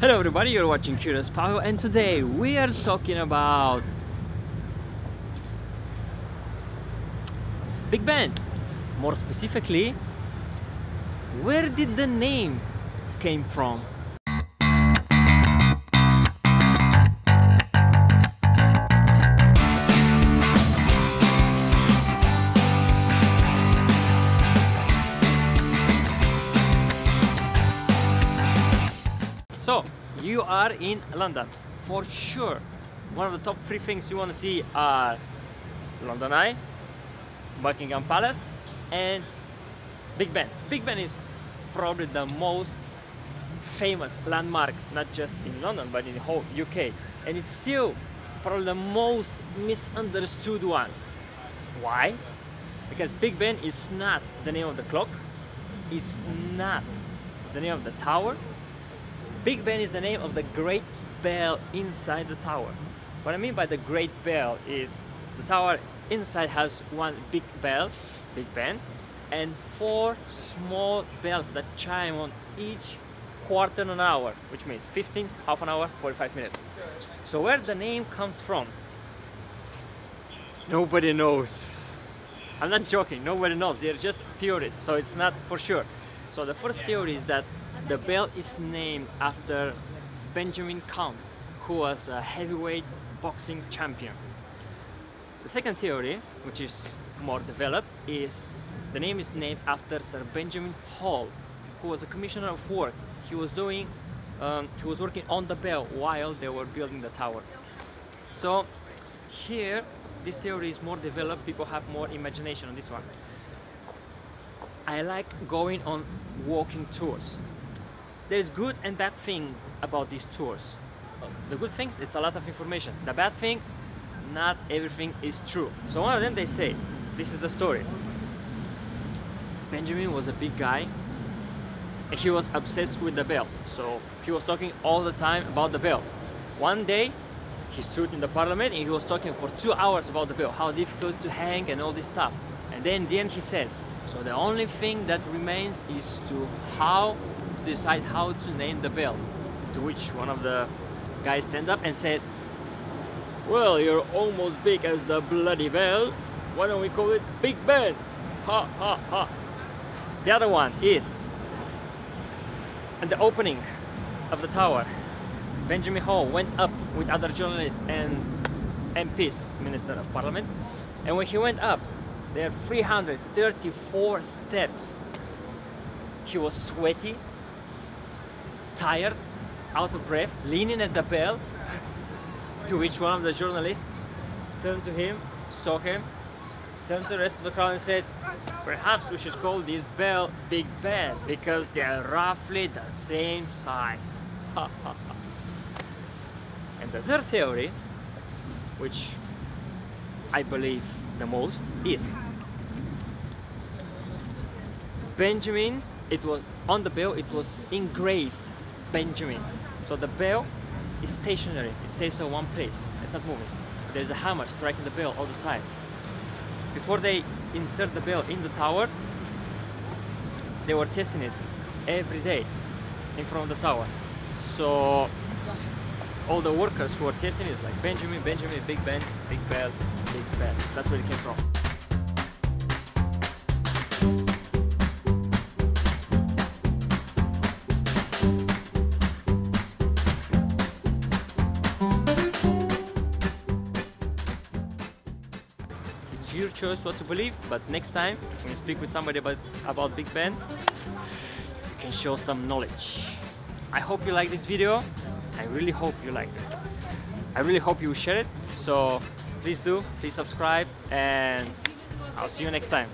Hello everybody, you're watching Curious Pavel and today we are talking about Big Ben. More specifically, where did the name came from? So, you are in London for sure. One of the top three things you want to see are London Eye, Buckingham Palace, and Big Ben. Big Ben is probably the most famous landmark, not just in London, but in the whole UK. And it's still probably the most misunderstood one. Why? Because Big Ben is not the name of the clock, it's not the name of the tower, Big Ben is the name of the great bell inside the tower. What I mean by the great bell is the tower inside has one big bell, Big Ben, and four small bells that chime on each quarter of an hour, which means 15, half an hour, 45 minutes. So where the name comes from, nobody knows. I'm not joking, nobody knows. They're just theories, so it's not for sure. So the first theory is that the belt is named after Benjamin Caunt, who was a heavyweight boxing champion. The second theory, which is more developed, is the name is named after Sir Benjamin Hall, who was a commissioner of work. He was doing, um, he was working on the bell while they were building the tower. So here, this theory is more developed. People have more imagination on this one. I like going on walking tours there's good and bad things about these tours. The good things, it's a lot of information. The bad thing, not everything is true. So one of them, they say, this is the story. Benjamin was a big guy. And he was obsessed with the bell. So he was talking all the time about the bell. One day, he stood in the parliament and he was talking for two hours about the bell, how difficult to hang and all this stuff. And then in the end he said, so the only thing that remains is to how decide how to name the bell. To which one of the guys stand up and says, Well, you're almost big as the bloody bell. Why don't we call it Big Ben? Ha ha ha. The other one is at the opening of the tower. Benjamin Hall went up with other journalists and MPs, Minister of Parliament, and when he went up, there are 334 steps. He was sweaty, tired, out of breath, leaning at the bell, to which one of the journalists turned to him, saw him, turned to the rest of the crowd and said, perhaps we should call this bell Big Ben because they are roughly the same size. and the third theory, which I believe the most, is Benjamin, it was on the bell, it was engraved Benjamin. So the bell is stationary, it stays in one place, it's not moving. There's a hammer striking the bell all the time. Before they insert the bell in the tower, they were testing it every day in front of the tower. So all the workers who were testing it like Benjamin, Benjamin, Big Ben, Big Bell, Big Bell. That's where it came from. Your choice what to believe, but next time when you speak with somebody about, about Big Ben, you can show some knowledge. I hope you like this video. I really hope you like it. I really hope you share it. So please do, please subscribe, and I'll see you next time.